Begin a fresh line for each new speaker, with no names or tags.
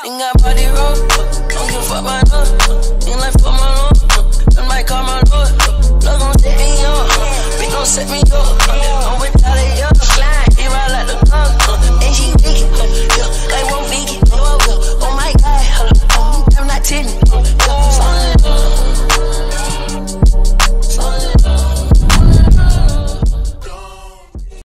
Think I body roll, don't give a fuck my love. Ain't like for my love? I might call my lord. Love gon' set me up, bitch gon' set me up.